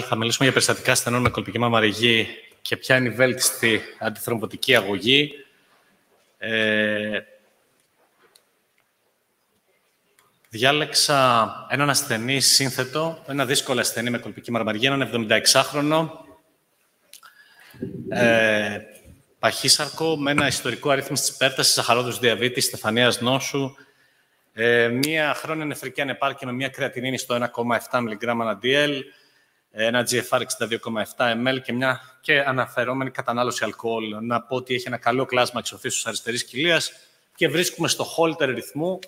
Θα μιλήσουμε για περιστατικά ασθενών με κολπική μαμαριγή και ποια είναι η βέλτιστη αντιθρομβωτική αγωγή. Ε, διάλεξα έναν ασθενή σύνθετο, ένα δύσκολο ασθενή με κολπική μαμαριγή, έναν 76χρονο, ε, παχύσαρκο με ένα ιστορικό αριθμό της υπέρτασης, ζαχαρόδους διαβήτης, στεφανίας νόσου, ε, μία χρόνια νεφρική ανεπάρκεια με μία κρεατινίνη στο 1,7 mg DL, ένα GFR 62,7 ml και μια και αναφερόμενη κατανάλωση αλκοόλ. Να πω ότι έχει ένα καλό κλάσμα εξοφίσου αριστερής κοιλίας και βρίσκουμε στο χόλτερ ρυθμού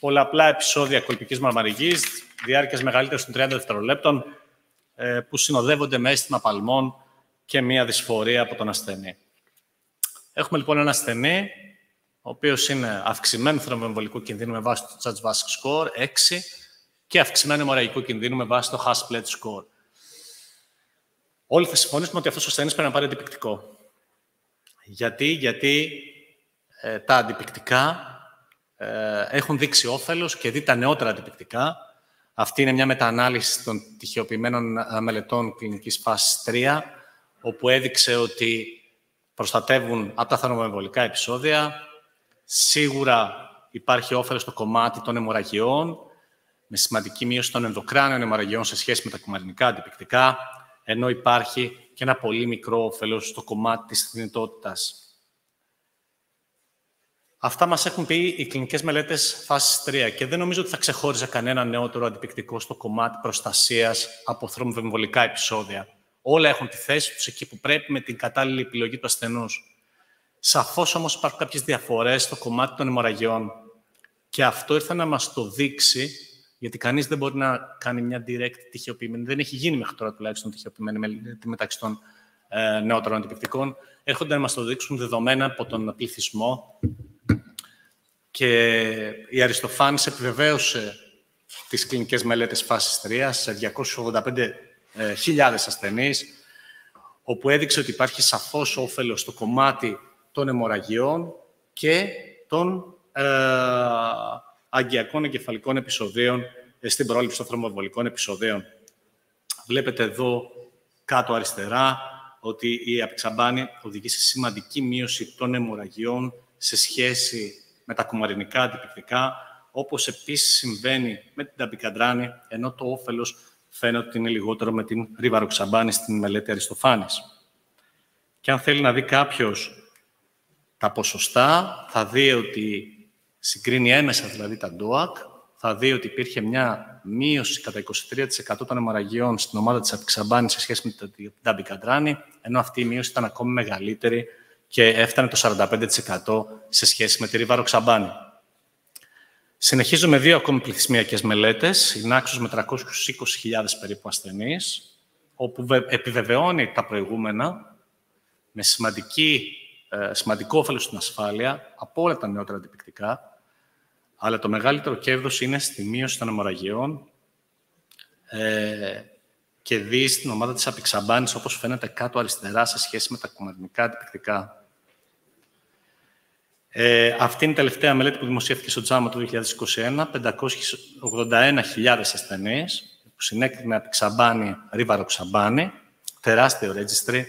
πολλαπλά επεισόδια κολπικής μαρμαριγής, διάρκειας μεγαλύτερης των 30 δευτερολέπτων, ε, που συνοδεύονται με αίσθημα παλμών και μία δυσφορία από τον ασθενή. Έχουμε λοιπόν ένα ασθενή, ο οποίος είναι αυξημένο θρομβεμβολικού κινδύνου με βάση το Judge Vasc score, 6, και αυξημένο αιμορραγικού κινδύνου με βάση το Hasplet score. Όλοι θα συμφωνήσουμε ότι αυτός ο ασθενής πρέπει να πάρει αντιπικτικό. Γιατί, γιατί ε, τα αντιπικτικά ε, έχουν δείξει όφελος και δει τα νεότερα αντιπικτικά. Αυτή είναι μια μεταανάλυση των τυχεοποιημένων ε, μελετών κλινικής φάσης 3, όπου έδειξε ότι προστατεύουν από τα θερμομεμβολικά επεισόδια. Σίγουρα υπάρχει όφελος στο κομμάτι των αιμορραγιών, με σημαντική μείωση των ενδοκράνων αιμορραγιών σε σχέση με τα κουμαρινικά αντιπικτικά, ενώ υπάρχει και ένα πολύ μικρό όφελος στο κομμάτι της θνητότητας. Αυτά μας έχουν πει οι κλινικές μελέτες φάσης 3 και δεν νομίζω ότι θα ξεχώριζε κανένα νεότερο αντιπικτικό στο κομμάτι προστασίας από θρομβεμβολικά επεισόδια. Όλα έχουν τη θέση τους εκεί που πρέπει με την κατάλληλη επιλογή του ασθενούς. Σαφώς όμως υπάρχουν κάποιες διαφορές στο κομμάτι των αιμορραγιών και αυτό ήρθε να μας το δείξει γιατί κανείς δεν μπορεί να κάνει μια direct τυχεοποιημένη. Δεν έχει γίνει μέχρι τώρα τουλάχιστον τυχεοποιημένη μελέτη μεταξύ των ε, νεότερων αντιπληκτικών. Έρχονται να μας το δείξουν δεδομένα από τον πληθυσμό. Και η Αριστοφάνης επιβεβαίωσε τις κλινικές μελέτες φάσης 3 σε 285.000 ασθενείς, όπου έδειξε ότι υπάρχει σαφώς όφελος στο κομμάτι των αιμορραγιών και των ε, αγκιακών εγκεφαλικών επεισοδίων ε, στην πρόληψη των θρομβολικών επεισοδίων. Βλέπετε εδώ κάτω αριστερά ότι η απεξαμπάνη οδηγεί σε σημαντική μείωση των αιμορραγιών σε σχέση με τα κουμαρινικά αντιπληκτικά, όπως επίσης συμβαίνει με την ταμπικαντράνη, ενώ το όφελος φαίνεται ότι είναι λιγότερο με την ριβαροξαμπάνη στην μελέτη Αριστοφάνης. Και αν θέλει να δει κάποιος τα ποσοστά, θα δει ότι συγκρίνει έμεσα δηλαδή τα DOAC, θα δει ότι υπήρχε μια μείωση κατά 23% των αιμορραγιών στην ομάδα της Απιξαμπάνη σε σχέση με την Νταμπικαντράνη, ενώ αυτή η μείωση ήταν ακόμη μεγαλύτερη και έφτανε το 45% σε σχέση με τη Ριβαροξαμπάνη. Συνεχίζω με δύο ακόμη πληθυσμιακές μελέτες, η Νάξος με 320.000 περίπου ασθενείς, όπου επιβεβαιώνει τα προηγούμενα με σημαντική, ε, σημαντικό όφελος στην ασφάλεια από όλα τα νεότερα αντιπικτικά, αλλά το μεγαλύτερο κέρδος είναι στη μείωση των αιμορραγιών ε, και δει στην ομάδα της απεξαμπάνης, όπως φαίνεται κάτω αριστερά, σε σχέση με τα κομματικά αντιπληκτικά. Ε, αυτή είναι η τελευταία μελέτη που δημοσιεύτηκε στο JAMA το 2021, 581.000 ασθενείς, που συνέκρινε απεξαμπάνη, ρίβαρο-ξαμπάνη, τεράστιο registry,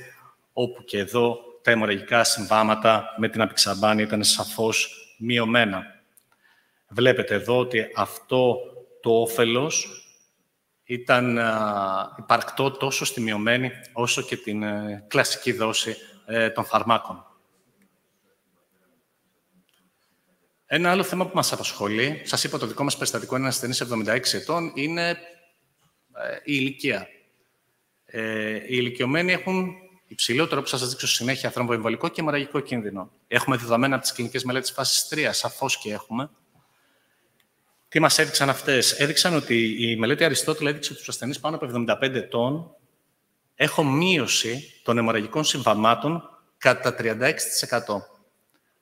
όπου και εδώ τα αιμορραγικά συμβάματα με την απεξαμπάνη ήταν σαφώς μειωμένα. Βλέπετε εδώ ότι αυτό το όφελος ήταν υπαρκτό τόσο στη μειωμένη όσο και την ε, κλασική δόση ε, των φαρμάκων. Ένα άλλο θέμα που μας απασχολεί, σας είπα το δικό μας περιστατικό είναι ένας ασθενής 76 ετών, είναι ε, η ηλικία. οι ηλικιωμένοι έχουν υψηλότερο, όπως θα σας δείξω συνέχεια, θρομβοεμβολικό και μαραγικό κίνδυνο. Έχουμε δεδομένα από τις κλινικές μελέτες φάσης 3, σαφώς και έχουμε. Τι μας έδειξαν αυτές; Έδειξαν ότι η μελέτη Αριστότελα έδειξε ότι τους ασθενείς πάνω από 75 ετών έχουν μείωση των αιμορραγικών συμβαμάτων κατά 36%.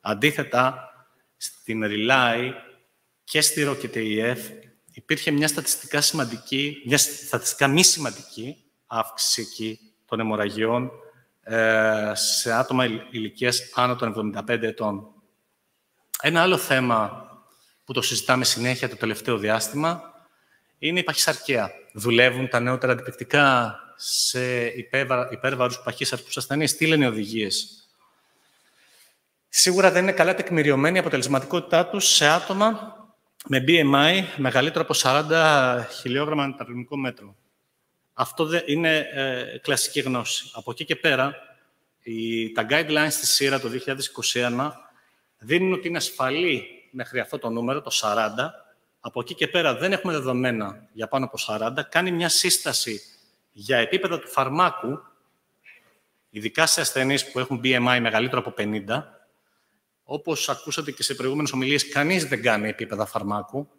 Αντίθετα, στην Rely και στη ROCKET υπήρχε μια στατιστικά σημαντική, μια στατιστικά μη σημαντική αύξηση εκεί των αιμορραγιών ε, σε άτομα ηλικίας άνω των 75 ετών. Ένα άλλο θέμα που το συζητάμε συνέχεια το τελευταίο διάστημα, είναι η παχυσαρκία. Δουλεύουν τα νεότερα αντιπληκτικά σε υπέρβαρους παχύσαρκους ασθενείς. Τι λένε οι οδηγίες; Σίγουρα δεν είναι καλά τεκμηριωμένη η αποτελεσματικότητά τους σε άτομα με BMI μεγαλύτερο από 40 χιλιόγραμμα αναταρρυνικό μέτρο. Αυτό είναι ε, κλασική γνώση. Από εκεί και πέρα, η, τα guidelines στη ΣΥΡΑ το 2021 δίνουν ότι είναι ασφαλή μέχρι αυτό το νούμερο, το 40. Από εκεί και πέρα δεν έχουμε δεδομένα για πάνω από 40. Κάνει μια σύσταση για επίπεδα του φαρμάκου, ειδικά σε ασθενείς που έχουν BMI μεγαλύτερο από 50, όπως ακούσατε και σε προηγούμενες ομιλίες, κανείς δεν κάνει επίπεδα φαρμάκου,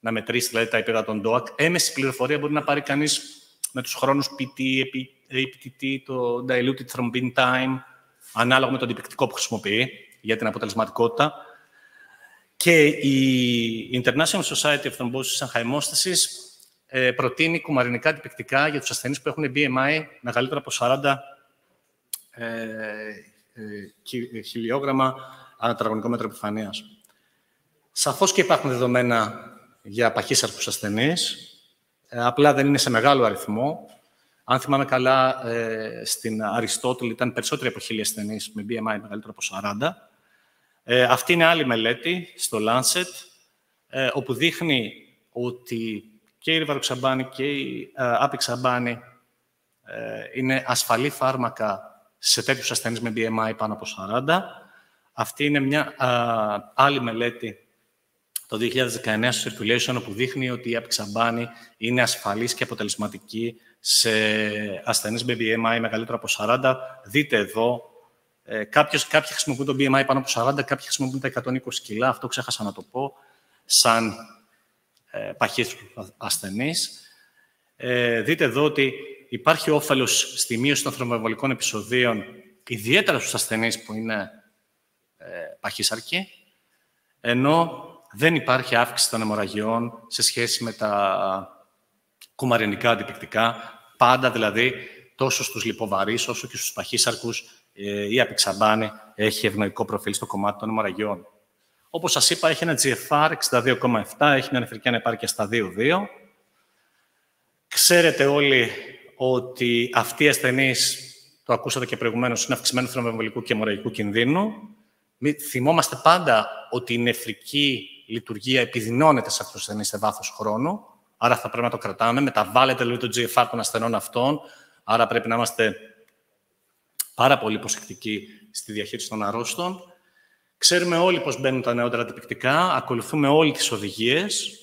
να μετρήσει δηλαδή τα επίπεδα των DOAC. Έμεση πληροφορία μπορεί να πάρει κανείς με τους χρόνους PT, APTT, το Diluted Thrombin Time, ανάλογα με το αντιπικτικό που χρησιμοποιεί για την αποτελεσματικότητα. Και η International Society of Thrombosis and ε, προτείνει κουμαρινικά αντιπικτικά για τους ασθενείς που έχουν BMI μεγαλύτερο από 40 ε, ε, χιλιόγραμμα ανατραγωνικό μέτρο επιφανείας. Σαφώς και υπάρχουν δεδομένα για παχύσαρκους ασθενείς, ε, απλά δεν είναι σε μεγάλο αριθμό. Αν θυμάμαι καλά, ε, στην Αριστότελη ήταν περισσότεροι από χίλιοι ασθενείς με BMI μεγαλύτερο από 40. Ε, αυτή είναι άλλη μελέτη στο Lancet, ε, όπου δείχνει ότι και η ριβαροξαμπάνη και η άπηξαμπάνη είναι ασφαλή φάρμακα σε τέτοιους ασθενείς με BMI πάνω από 40. Αυτή είναι μια άλλη μελέτη το 2019 στο Circulation, όπου δείχνει ότι η απεξαμπάνη είναι ασφαλής και αποτελεσματική σε ασθενείς με BMI μεγαλύτερο από 40. Δείτε εδώ, ε, κάποιος, κάποιοι χρησιμοποιούν το BMI πάνω από 40, κάποιοι χρησιμοποιούν τα 120 κιλά, αυτό ξέχασα να το πω, σαν ε, παχύς ασθενής. Ε, δείτε εδώ ότι υπάρχει όφελος στη μείωση των θρομβεμβολικών επεισοδίων, ιδιαίτερα στους ασθενείς που είναι ε, παχύσαρκοι, ενώ δεν υπάρχει αύξηση των αιμορραγιών σε σχέση με τα κουμαρινικά αντιπικτικά. Πάντα δηλαδή, τόσο στους λιποβαρείς όσο και στους παχύσαρκους, ε, η απεξαμπάνη έχει ευνοϊκό προφίλ στο κομμάτι των αιμορραγιών. Όπως σας είπα, έχει ένα GFR 62,7, έχει μια νεφρική ανεπάρκεια στα 2,2. Ξέρετε όλοι ότι αυτοί οι ασθενείς, το ακούσατε και προηγουμένως, είναι αυξημένου θρομβεμβολικού και αιμορραγικού κινδύνου. Θυμόμαστε πάντα ότι η νεφρική λειτουργία επιδεινώνεται σε αυτούς τους ασθενείς σε βάθος χρόνου. Άρα θα πρέπει να το κρατάμε. Μεταβάλλεται λίγο το GFR των ασθενών αυτών. Άρα πρέπει να είμαστε πάρα πολύ προσεκτικοί στη διαχείριση των αρρώστων. Ξέρουμε όλοι πώς μπαίνουν τα νεότερα αντιπικτικά, ακολουθούμε όλοι τις οδηγίες.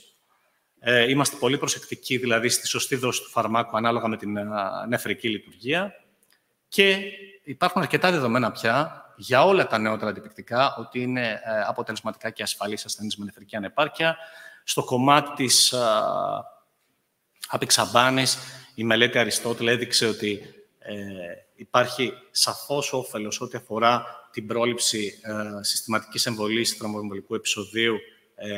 Ε, είμαστε πολύ προσεκτικοί, δηλαδή, στη σωστή δόση του φαρμάκου ανάλογα με την νεφρική λειτουργία. Και υπάρχουν αρκετά δεδομένα πια για όλα τα νεότερα αντιπικτικά ότι είναι ε, αποτελεσματικά και ασφαλής ασθενής με νεφρική ανεπάρκεια. Στο κομμάτι της απεξαμπάνης, η μελέτη Αριστότελ έδειξε ότι ε, υπάρχει σαφώς όφελος ό,τι αφορά την πρόληψη ε, συστηματικής εμβολής θρομοεμβολικού επεισοδίου, ε,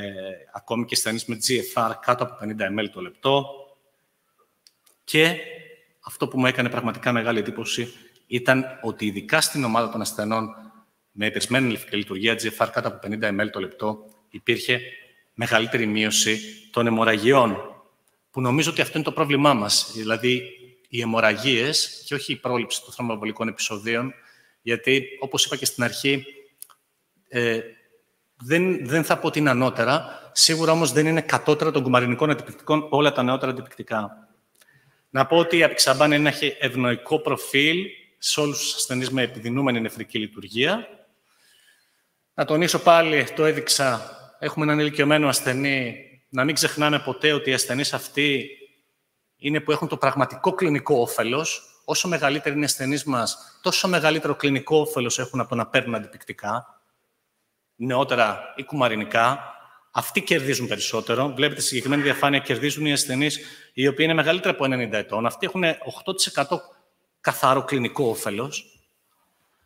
ακόμη και ασθενείς με GFR κάτω από 50 ml το λεπτό. Και αυτό που μου έκανε πραγματικά μεγάλη εντύπωση ήταν ότι ειδικά στην ομάδα των ασθενών με επισμένη λευκή λειτουργία GFR κάτω από 50 ml το λεπτό υπήρχε μεγαλύτερη μείωση των αιμορραγιών, που νομίζω ότι αυτό είναι το πρόβλημά μας. Δηλαδή, οι αιμορραγίες και όχι η πρόληψη των θρομβολικών επεισοδίων, γιατί, όπως είπα και στην αρχή, ε, δεν, δεν θα πω ότι είναι ανώτερα, σίγουρα όμως δεν είναι κατώτερα των κουμαρινικών αντιπικτικών όλα τα νεότερα αντιπικτικά. Να πω ότι η απεξαμπάνη έχει ευνοϊκό προφίλ σε όλους τους ασθενείς με επιδεινούμενη νεφρική λειτουργία. Να τονίσω πάλι, το έδειξα, έχουμε έναν ηλικιωμένο ασθενή, να μην ξεχνάμε ποτέ ότι οι ασθενείς αυτοί είναι που έχουν το πραγματικό κλινικό όφελος. Όσο μεγαλύτερη είναι οι ασθενείς μας, τόσο μεγαλύτερο κλινικό όφελος έχουν από το να παίρνουν αντιπικτικά, νεότερα ή κουμαρινικά. Αυτοί κερδίζουν περισσότερο. Βλέπετε, στη συγκεκριμένη διαφάνεια κερδίζουν οι ασθενείς οι οποίοι είναι μεγαλύτεροι από 90 ετών. Αυτοί έχουν 8% καθαρό κλινικό όφελος.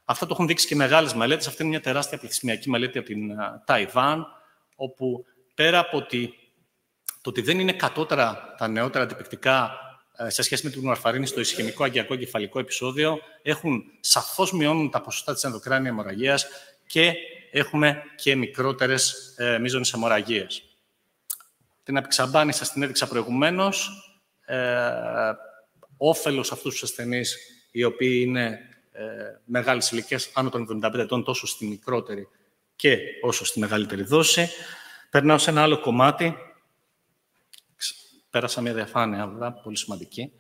Αυτό το έχουν δείξει και μεγάλες μελέτες. Αυτή είναι μια τεράστια πληθυσμιακή μελέτη από την Ταϊβάν, όπου πέρα από ότι, το ότι δεν είναι κατώτερα τα νεότερα αντιπεκτικά ε, σε σχέση με την γνωρφαρίνη στο ισχυμικό αγκιακό κεφαλικό επεισόδιο, έχουν σαφώς μειώνουν τα ποσοστά της ενδοκράνια αιμορραγίας και έχουμε και μικρότερες ε, μείζονες αιμορραγίες. την απεξαμπάνη σας την έδειξα προηγουμένως. Ε, όφελος αυτούς τους ασθενείς, οι οποίοι είναι ε, μεγάλες ηλικίες, άνω των 75 ετών, τόσο στη μικρότερη και όσο στη μεγαλύτερη δόση. Περνάω σε ένα άλλο κομμάτι. Πέρασα μια διαφάνεια, βέβαια, πολύ σημαντική.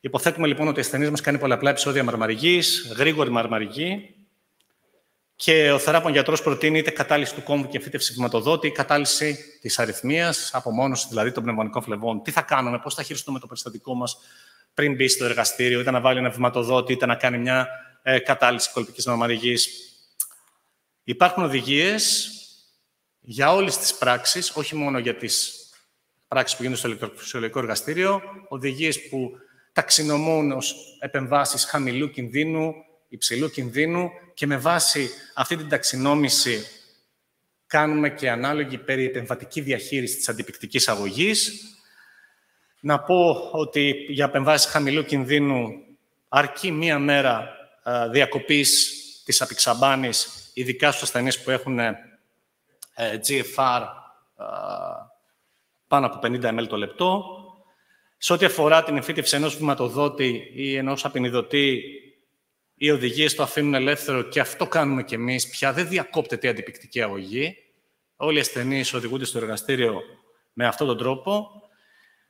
Υποθέτουμε λοιπόν ότι ο ασθενή μας κάνει πολλαπλά επεισόδια μαρμαριγής, γρήγορη μαρμαριγή, και ο θεράπων γιατρός προτείνει είτε κατάλυση του κόμβου και εμφύτευση βηματοδότη, ή κατάλυση της αριθμίας, απομόνωση δηλαδή των πνευμονικών φλεβών. Τι θα κάνουμε, πώς θα χειριστούμε το περιστατικό μας πριν μπει στο εργαστήριο, είτε να βάλει ένα βηματοδότη, είτε να κάνει μια ε, κατάλυση κολπικής μαρμαριγής. Υπάρχουν οδηγίες για όλες τις πράξεις, όχι μόνο για τις πράξεις που γίνονται στο ηλεκτροφυσιολογικό εργαστήριο, οδηγίες που ταξινομούν ως επεμβάσεις χαμηλού κινδύνου, υψηλού κινδύνου και με βάση αυτή την ταξινόμηση κάνουμε και ανάλογη περί επεμβατική διαχείριση της αντιπικτικής αγωγής. Να πω ότι για επεμβάσεις χαμηλού κινδύνου αρκεί μία μέρα διακοπής της απειξαμπάνης, ειδικά στους ασθενείς που έχουν ε, GFR πάνω από 50 ml το λεπτό. Σε ό,τι αφορά την εμφύτευση ενός βηματοδότη ή ενός απεινιδωτή, οι οδηγίες το αφήνουν ελεύθερο και αυτό κάνουμε κι εμείς πια. Δεν διακόπτεται η αντιπικτική αγωγή. Όλοι οι ασθενείς οδηγούνται στο εργαστήριο με αυτόν τον τρόπο.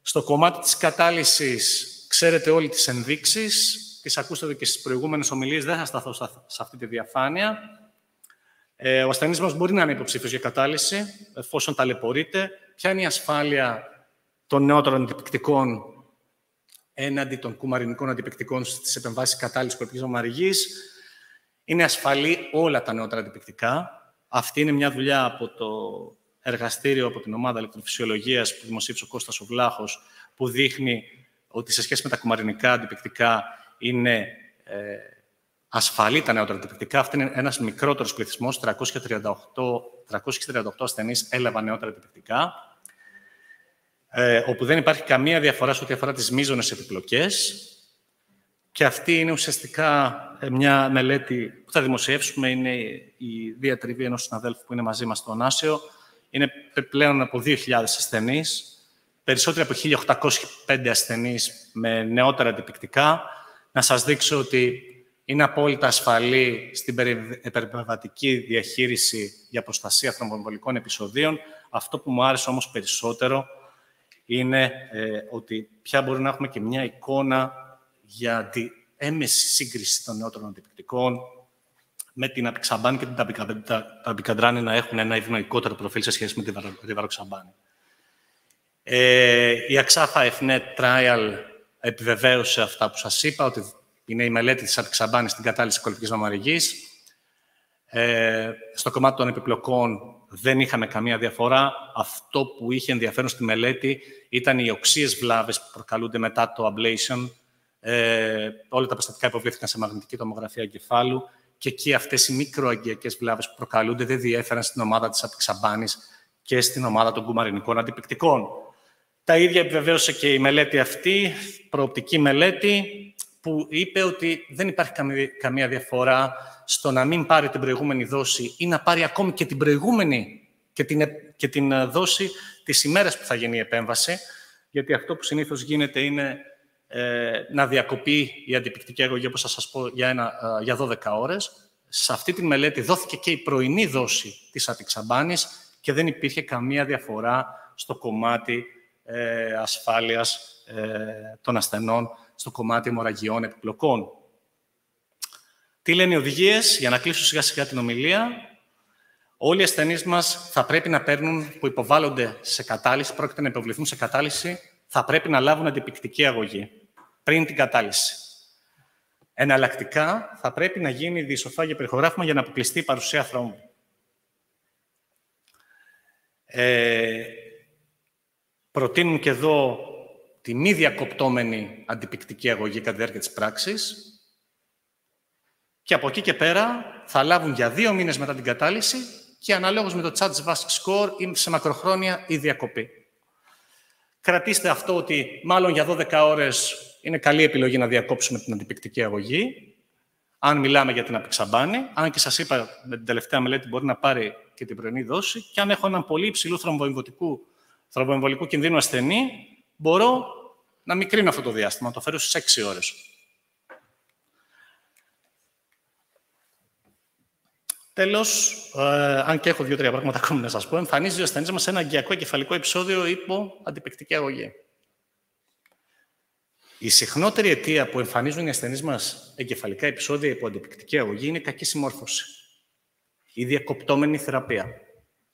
Στο κομμάτι της κατάλυσης, ξέρετε όλοι τις ενδείξεις. Τις ακούσατε και στις προηγούμενες ομιλίες. Δεν θα σταθώ σε αυτή τη διαφάνεια. Ε, ο ασθενής μας μπορεί να είναι υποψήφιος για κατάλυση, εφόσον ταλαιπωρείται. Ποια είναι η ασφάλεια των νεότερων αντιπικτικών έναντι των κουμαρινικών αντιπεκτικών στις επεμβάσεις κατάλληλη κορπική ομαριγή. Είναι ασφαλή όλα τα νεότερα αντιπεκτικά. Αυτή είναι μια δουλειά από το εργαστήριο, από την ομάδα ηλεκτροφυσιολογίας που δημοσίευσε ο Κώστας ο Βλάχος, που δείχνει ότι σε σχέση με τα κουμαρινικά αντιπεκτικά είναι ε, ασφαλή τα νεότερα αντιπεκτικά. Αυτό είναι ένας μικρότερος πληθυσμός, 338, 338 ασθενείς έλαβαν νεότερα αντιπεκτικά ε, όπου δεν υπάρχει καμία διαφορά σε ό,τι αφορά τις μείζονες επιπλοκές. Και αυτή είναι ουσιαστικά ε, μια μελέτη που θα δημοσιεύσουμε, είναι η διατριβή ενός συναδέλφου που είναι μαζί μας στο Άσιο. Είναι πλέον από 2.000 ασθενείς, περισσότεροι από 1.805 ασθενείς με νεότερα αντιπικτικά. Να σας δείξω ότι είναι απόλυτα ασφαλή στην περιβαλλοντική διαχείριση για προστασία θρομβομβολικών επεισοδίων. Αυτό που μου άρεσε όμως περισσότερο είναι ε, ότι πια μπορούμε να έχουμε και μια εικόνα για τη έμεση σύγκριση των νεότερων αντιπληκτικών με την απεξαμπάνη και την ταμπικαντράνη να έχουν ένα ευνοϊκότερο προφίλ σε σχέση με την βαροξαμπάνη. Ε, η Αξάφα FNET Trial επιβεβαίωσε αυτά που σας είπα, ότι είναι η μελέτη της απεξαμπάνης στην κατάλυση κολπικής μαμαριγής. Ε, στο κομμάτι των επιπλοκών δεν είχαμε καμία διαφορά. Αυτό που είχε ενδιαφέρον στη μελέτη ήταν οι οξύες βλάβες που προκαλούνται μετά το ablation. Ε, όλα τα περιστατικά υποβλήθηκαν σε μαγνητική τομογραφία εγκεφάλου και εκεί αυτές οι μικροαγγειακές βλάβες που προκαλούνται δεν διέφεραν στην ομάδα της απεξαμπάνης και στην ομάδα των κουμαρινικών αντιπικτικών. Τα ίδια επιβεβαίωσε και η μελέτη αυτή, προοπτική μελέτη, που είπε ότι δεν υπάρχει καμία διαφορά στο να μην πάρει την προηγούμενη δόση ή να πάρει ακόμη και την προηγούμενη και την, και την ε, δόση τις ημέρες που θα γίνει η επέμβαση, γιατί αυτό που συνήθως γίνεται είναι ε, να διακοπεί η αντιπικτική αγωγή, όπως θα σας πω, για, ένα, ε, για 12 ώρες. Σε αυτή τη μελέτη δόθηκε και η πρωινή δόση της ατυξαμπάνης και δεν υπήρχε καμία διαφορά στο κομμάτι ε, ασφάλειας ε, των ασθενών, στο κομμάτι αιμορραγιών επιπλοκών. Τι λένε οι οδηγίες, για να κλείσω σιγά σιγά την ομιλία. Όλοι οι ασθενείς μας θα πρέπει να παίρνουν, που υποβάλλονται σε κατάλυση, πρόκειται να υποβληθούν σε κατάλυση, θα πρέπει να λάβουν αντιπικτική αγωγή πριν την κατάλυση. Εναλλακτικά, θα πρέπει να γίνει διεισοφάγιο περιχογράφημα για να αποκλειστεί η παρουσία θρόμβου. Ε, προτείνουν και εδώ τη μη διακοπτόμενη αντιπικτική αγωγή κατά τη διάρκεια της πράξης, και από εκεί και πέρα θα λάβουν για δύο μήνες μετά την κατάλυση και αναλόγως με το Charge Vask Score ή σε μακροχρόνια η διακοπή. Κρατήστε αυτό ότι μάλλον για 12 ώρες είναι καλή επιλογή να διακόψουμε την αντιπικτική αγωγή, αν μιλάμε για την απεξαμπάνη, αν και σας είπα με την τελευταία μελέτη μπορεί να πάρει και την πρωινή δόση, και αν έχω έναν πολύ υψηλού θρομβοεμβοτικού θρομβοεμβολικού κινδύνου ασθενή, μπορώ να μικρύνω αυτό το διάστημα, να το φέρω στις 6 ώρες. Τέλος, ε, αν και έχω δύο-τρία πράγματα ακόμη να σας πω, εμφανίζει ο ασθενής μας ένα αγκιακό εγκεφαλικό επεισόδιο υπό αντιπεκτική αγωγή. Η συχνότερη αιτία που εμφανίζουν οι ασθενείς μας εγκεφαλικά επεισόδια υπό αντιπεκτική αγωγή είναι κακή συμμόρφωση. Η διακοπτόμενη θεραπεία.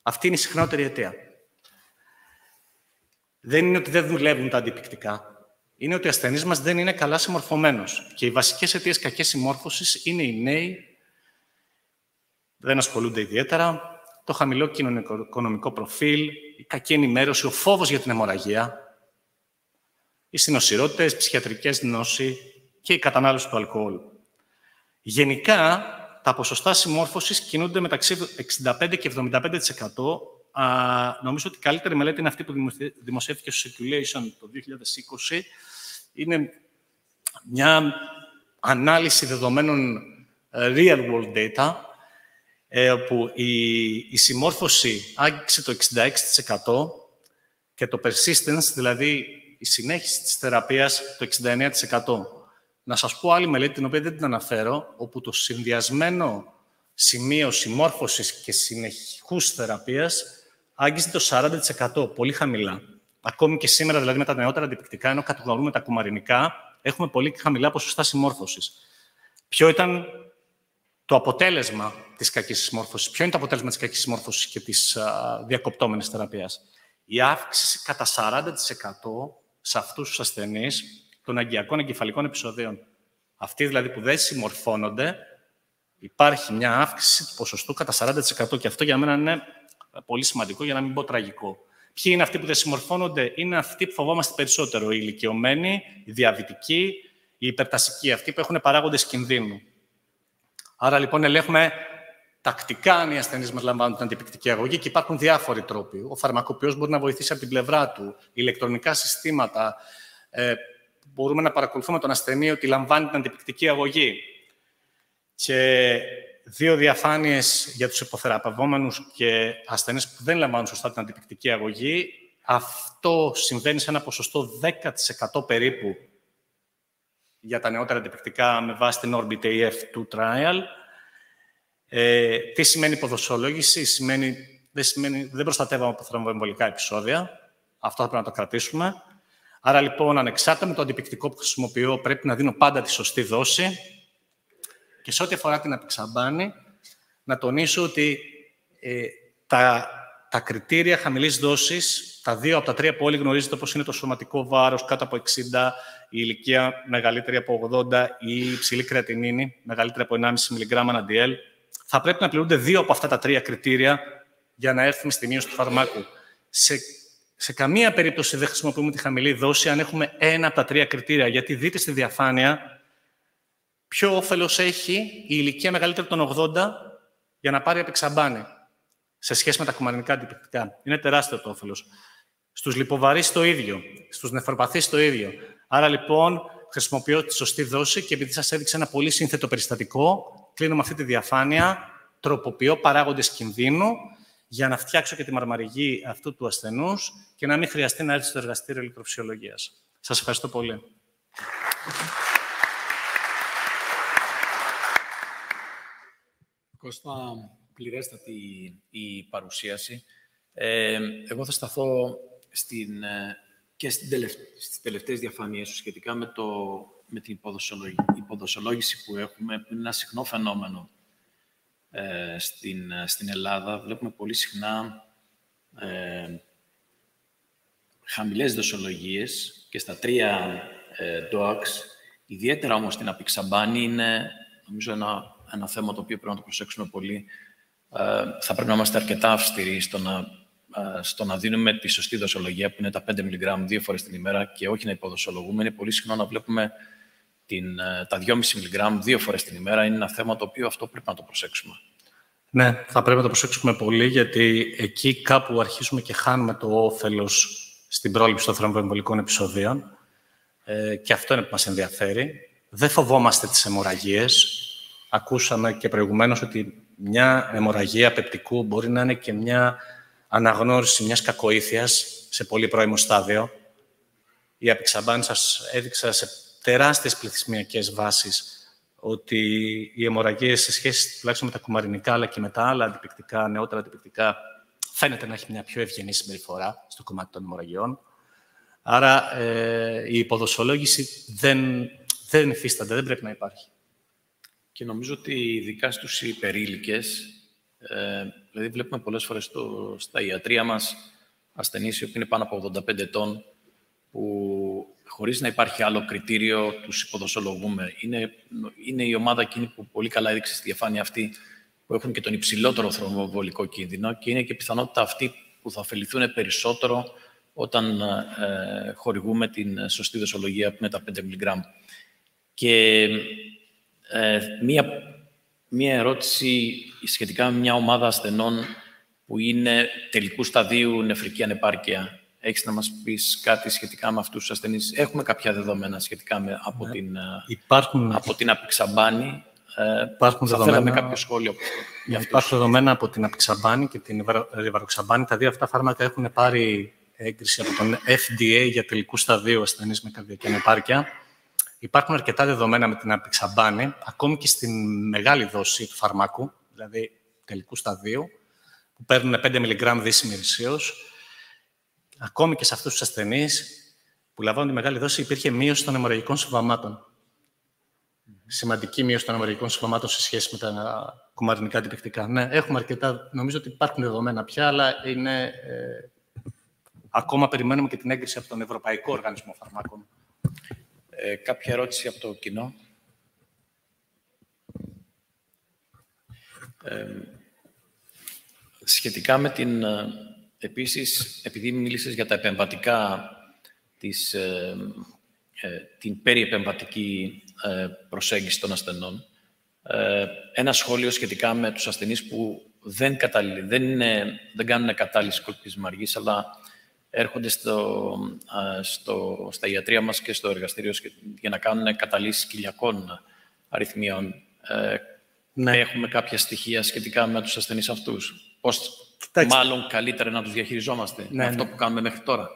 Αυτή είναι η συχνότερη αιτία. Δεν είναι ότι δεν δουλεύουν τα αντιπικτικά. Είναι ότι ο ασθενή μας δεν είναι καλά συμμορφωμένος. Και οι βασικές αιτίες κακής συμμόρφωσης είναι οι νέοι δεν ασχολούνται ιδιαίτερα, το χαμηλό κοινωνικο-οικονομικό προφίλ, η κακή ενημέρωση, ο φόβος για την αιμορραγία, οι συνοσυρότητες, ψυχιατρικές νόσοι και η κατανάλωση του αλκοόλ. Γενικά, τα ποσοστά συμμόρφωσης κινούνται μεταξύ 65% και 75%. Α, νομίζω ότι η καλύτερη μελέτη είναι αυτή που δημοσιεύτηκε στο Circulation το 2020. Είναι μια ανάλυση δεδομένων ε, real-world data, ε, όπου η, η συμμόρφωση άγγιξε το 66% και το persistence, δηλαδή η συνέχιση της θεραπείας, το 69%. Να σας πω άλλη μελέτη, την οποία δεν την αναφέρω, όπου το συνδυασμένο σημείο συμμόρφωσης και συνεχούς θεραπείας άγγιζε το 40%, πολύ χαμηλά. Ακόμη και σήμερα, δηλαδή με τα νεότερα αντιπληκτικά, ενώ κατηγορούμε τα κουμαρινικά, έχουμε πολύ χαμηλά ποσοστά συμμόρφωσης. Ποιο ήταν το αποτέλεσμα της κακής συμμόρφωσης; Ποιο είναι το αποτέλεσμα της κακής συμμόρφωσης και της α, διακοπτόμενης θεραπείας; Η αύξηση κατά 40% σε αυτούς τους ασθενείς των αγκιακών εγκεφαλικών επεισοδίων. Αυτοί δηλαδή που δεν συμμορφώνονται, υπάρχει μια αύξηση του ποσοστού κατά 40% και αυτό για μένα είναι πολύ σημαντικό, για να μην πω τραγικό. Ποιοι είναι αυτοί που δεν συμμορφώνονται, είναι αυτοί που φοβόμαστε περισσότερο. Οι ηλικιωμένοι, οι διαβητικοί, οι υπερτασικοί, αυτοί που έχουν παράγοντες κινδύνου. Άρα λοιπόν ελέγχουμε τακτικά αν οι ασθενείς μας λαμβάνουν την αντιπικτική αγωγή και υπάρχουν διάφοροι τρόποι. Ο φαρμακοποιός μπορεί να βοηθήσει από την πλευρά του, ηλεκτρονικά συστήματα. Ε, μπορούμε να παρακολουθούμε τον ασθενή ότι λαμβάνει την αντιπικτική αγωγή. Και δύο διαφάνειες για τους υποθεραπευόμενους και ασθενείς που δεν λαμβάνουν σωστά την αντιπικτική αγωγή. Αυτό συμβαίνει σε ένα ποσοστό 10% περίπου για τα νεότερα αντιπληκτικά με βάση την Orbit AF2 trial. Ε, τι σημαίνει υποδοσολόγηση, σημαίνει, δεν, σημαίνει, δεν προστατεύαμε από θρομβοεμβολικά επεισόδια. Αυτό θα πρέπει να το κρατήσουμε. Άρα λοιπόν, ανεξάρτητα με το αντιπληκτικό που χρησιμοποιώ, πρέπει να δίνω πάντα τη σωστή δόση. Και σε ό,τι αφορά την απεξαμπάνη, να τονίσω ότι ε, τα, τα κριτήρια χαμηλής δόσης, τα δύο από τα τρία που όλοι γνωρίζετε, όπως είναι το σωματικό βάρος κάτω από 60, η ηλικία μεγαλύτερη από 80 ή η υψηλή κρεατινίνη, μεγαλύτερη από 1,5 μιλιγκράμμα DL, θα πρέπει να πληρούνται δύο από αυτά τα τρία κριτήρια για να έρθουμε στη μείωση του φαρμάκου. Σε, σε καμία περίπτωση δεν χρησιμοποιούμε τη χαμηλή δόση αν έχουμε ένα από τα τρία κριτήρια, γιατί δείτε στη διαφάνεια ποιο όφελος έχει η ηλικία μεγαλύτερη των 80 για να πάρει απεξαμπάνη σε σχέση με τα κουμαρινικά αντιπληκτικά. Είναι τεράστιο το όφελος. Στους λιποβαρείς το ίδιο, στους νεφροπαθείς το ίδιο. Άρα λοιπόν χρησιμοποιώ τη σωστή δόση και επειδή σας έδειξα ένα πολύ σύνθετο περιστατικό, κλείνω με αυτή τη διαφάνεια, τροποποιώ παράγοντες κινδύνου για να φτιάξω και τη μαρμαριγή αυτού του ασθενούς και να μην χρειαστεί να έρθει στο εργαστήριο ηλεκτροφυσιολογίας. Σας ευχαριστώ πολύ. Κώστα, πληρέστατη η παρουσίαση. Ε, εγώ θα σταθώ στην ε, και στις τελευταίες διαφάνειες σου σχετικά με, το, με την υποδοσολόγηση που έχουμε, που είναι ένα συχνό φαινόμενο ε, στην, στην Ελλάδα. Βλέπουμε πολύ συχνά ε, χαμηλές δοσολογίες και στα τρία ε, DOAX, ιδιαίτερα όμως την απεξαμπάνη, είναι νομίζω ένα, ένα θέμα το οποίο πρέπει να το προσέξουμε πολύ. Ε, θα πρέπει να είμαστε αρκετά αυστηροί στο να στο να δίνουμε τη σωστή δοσολογία, που είναι τα 5 mg δύο φορές την ημέρα και όχι να υποδοσολογούμε. Είναι πολύ συχνό να βλέπουμε την, τα 2,5 mg δύο φορές την ημέρα. Είναι ένα θέμα το οποίο αυτό πρέπει να το προσέξουμε. Ναι, θα πρέπει να το προσέξουμε πολύ, γιατί εκεί κάπου αρχίζουμε και χάνουμε το όφελος στην πρόληψη των θρομποεμβολικών επεισοδίων. Ε, και αυτό είναι που μας ενδιαφέρει. Δεν φοβόμαστε τις αιμορραγίες. Ακούσαμε και προηγουμένως ότι μια αιμορραγία πεπτικού μπορεί να είναι και μια αναγνώριση μιας κακοήθειας σε πολύ πρώιμο στάδιο. Η απεξαμπάνη σας έδειξα σε τεράστιες πληθυσμιακές βάσεις ότι οι αιμορραγίες σε σχέση τουλάχιστον με τα κουμαρινικά αλλά και με τα άλλα αντιπικτικά, νεότερα αντιπικτικά, φαίνεται να έχει μια πιο ευγενή συμπεριφορά στο κομμάτι των αιμορραγιών. Άρα ε, η υποδοσολόγηση δεν, δεν υφίσταται, δεν πρέπει να υπάρχει. Και νομίζω ότι ειδικά στους υπερήλικες, ε, δηλαδή βλέπουμε πολλές φορές στο, στα ιατρία μας ασθενείς οι οποίοι είναι πάνω από 85 ετών, που χωρίς να υπάρχει άλλο κριτήριο τους υποδοσολογούμε. Είναι, είναι η ομάδα εκείνη που πολύ καλά έδειξε στη διαφάνεια αυτή, που έχουν και τον υψηλότερο θρομβολικό κίνδυνο και είναι και πιθανότητα αυτοί που θα ωφεληθούν περισσότερο όταν ε, χορηγούμε την σωστή δοσολογία που είναι τα 5 mg. Και ε, μία, μία ερώτηση σχετικά με μια ομάδα ασθενών που είναι τελικού σταδίου νεφρική ανεπάρκεια. Έχεις να μας πεις κάτι σχετικά με αυτούς τους ασθενείς; Έχουμε κάποια δεδομένα σχετικά με, από, ναι. την, υπάρχουν, από την απεξαμπάνη. Ε, υπάρχουν θα δεδομένα, θέλαμε κάποιο σχόλιο. Για υπάρχουν δεδομένα από την απεξαμπάνη και την ριβαροξαμπάνη. Τα δύο αυτά φάρμακα έχουν πάρει έγκριση από τον FDA για τελικού σταδίου ασθενείς με καρδιακή ανεπάρκεια. Υπάρχουν αρκετά δεδομένα με την απεξαμπάνη, ακόμη και στην μεγάλη δόση του φαρμάκου, δηλαδή τελικού σταδίου, που παίρνουν 5 mg δύση ακόμη και σε αυτούς τους ασθενείς που λαμβάνουν τη μεγάλη δόση, υπήρχε μείωση των αιμορραγικών συμβαμάτων. Σημαντική μείωση των αιμορραγικών συμβαμάτων σε σχέση με τα κουμαρινικά αντιπικτικά. Ναι, έχουμε αρκετά. Νομίζω ότι υπάρχουν δεδομένα πια, αλλά είναι, ε, ακόμα περιμένουμε και την έγκριση από τον Ευρωπαϊκό Οργανισμό Φαρμάκων. Ε, κάποια ερώτηση από το κοινό; Ε, σχετικά με την ε, Επίσης, επειδή μίλησες για τα επεμβατικά, της, ε, ε, την περιεπεμβατική ε, προσέγγιση των ασθενών, ε, ένα σχόλιο σχετικά με τους ασθενείς που δεν, δεν, είναι, δεν κάνουν κατάλυση κολπισμαργής, αλλά έρχονται στο, στο, στα ιατρία μας και στο εργαστήριο για να κάνουν καταλύσεις κοιλιακών αριθμίων. ναι. Έχουμε κάποια στοιχεία σχετικά με τους ασθενείς αυτούς. Πώς Κοιτάξτε. Μάλλον καλύτερα να τους διαχειριζόμαστε. Ναι, αυτό ναι. που κάνουμε μέχρι τώρα;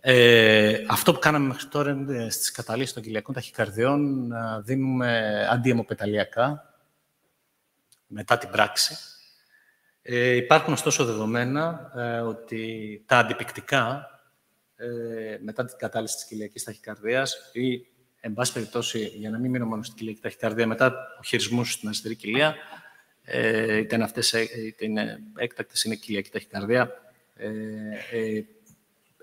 Ε, αυτό που κάναμε μέχρι τώρα είναι στις καταλύσεις των κοιλιακών ταχυκαρδιών να δίνουμε αντιαιμοπεταλιακά μετά την πράξη. Ε, υπάρχουν ωστόσο δεδομένα ε, ότι τα αντιπικτικά ε, μετά την κατάλυση της κοιλιακής ταχυκαρδίας ή, εν πάση περιπτώσει, για να μην μείνω μόνο στην κοιλιακή ταχυκαρδία, μετά ο χειρισμούς στην αριστερή κοιλία, ε, είτε είναι αυτές είτε είναι έκτακτες, είναι κοιλιακή ταχυκαρδία, ε, ε,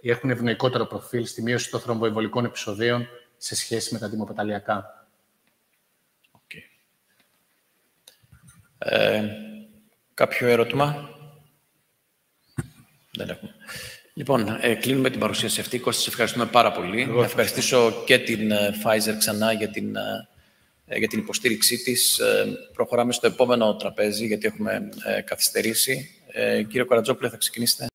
έχουν ευνοϊκότερο προφίλ στη μείωση των θρομποεμβολικών επεισοδίων σε σχέση με τα δημοπεταλιακά. Okay. Ε, κάποιο ερώτημα; Δεν έχουμε. Λοιπόν, ε, κλείνουμε την παρουσίαση αυτή. Κώστα, ευχαριστούμε πάρα πολύ. Να ευχαριστήσω και την ε, Pfizer ξανά για την ε, ε, για την υποστήριξή της. Ε, προχωράμε στο επόμενο τραπέζι, γιατί έχουμε ε, καθυστερήσει. Κύριε Καρατζόπουλε, θα ξεκινήσετε.